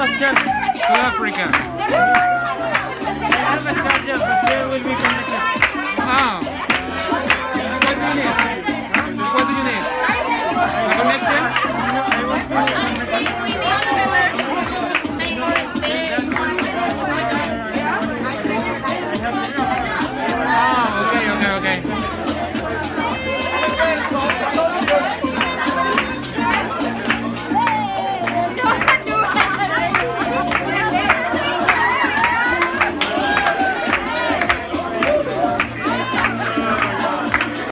of Africa.